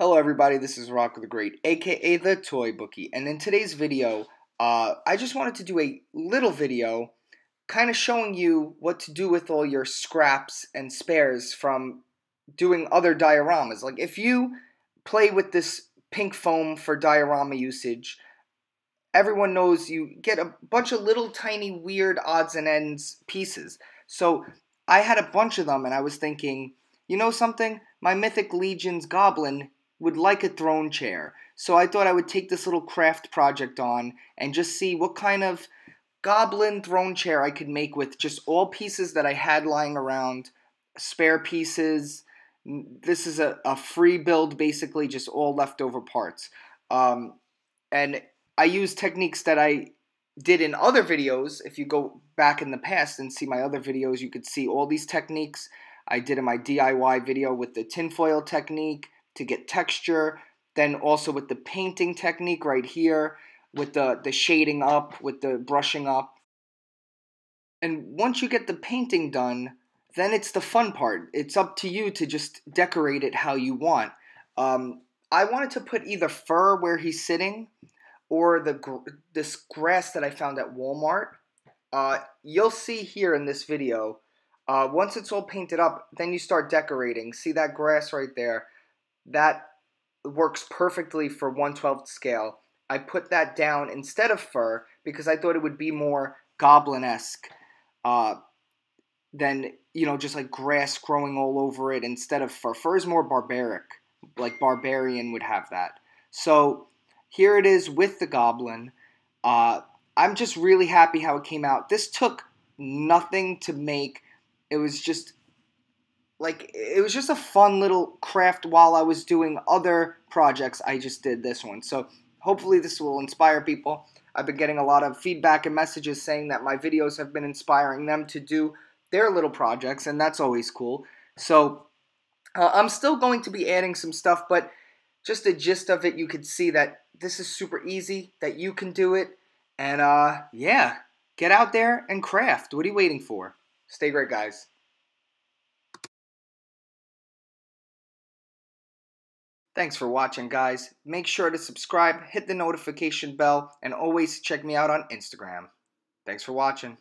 Hello everybody, this is Rocco the Great, aka the Toy Bookie, and in today's video, uh, I just wanted to do a little video kind of showing you what to do with all your scraps and spares from doing other dioramas. Like if you play with this pink foam for diorama usage, everyone knows you get a bunch of little tiny weird odds and ends pieces. So I had a bunch of them and I was thinking, you know something? My Mythic Legion's Goblin would like a throne chair. So I thought I would take this little craft project on and just see what kind of goblin throne chair I could make with just all pieces that I had lying around, spare pieces. This is a, a free build, basically, just all leftover parts. Um, and I use techniques that I did in other videos. If you go back in the past and see my other videos, you could see all these techniques I did in my DIY video with the tinfoil technique to get texture. Then also with the painting technique right here, with the, the shading up, with the brushing up. And once you get the painting done, then it's the fun part. It's up to you to just decorate it how you want. Um, I wanted to put either fur where he's sitting or the this grass that I found at Walmart. Uh, you'll see here in this video, uh, once it's all painted up, then you start decorating. See that grass right there? That works perfectly for 112th scale. I put that down instead of fur because I thought it would be more goblin-esque uh, than, you know, just like grass growing all over it instead of fur. Fur is more barbaric, like barbarian would have that. So here it is with the goblin. Uh, I'm just really happy how it came out. This took nothing to make. It was just like it was just a fun little craft while I was doing other projects. I just did this one. So hopefully this will inspire people. I've been getting a lot of feedback and messages saying that my videos have been inspiring them to do their little projects, and that's always cool. So uh, I'm still going to be adding some stuff, but just the gist of it, you could see that this is super easy, that you can do it, and uh, yeah, get out there and craft. What are you waiting for? Stay great, guys. Thanks for watching, guys. Make sure to subscribe, hit the notification bell, and always check me out on Instagram. Thanks for watching.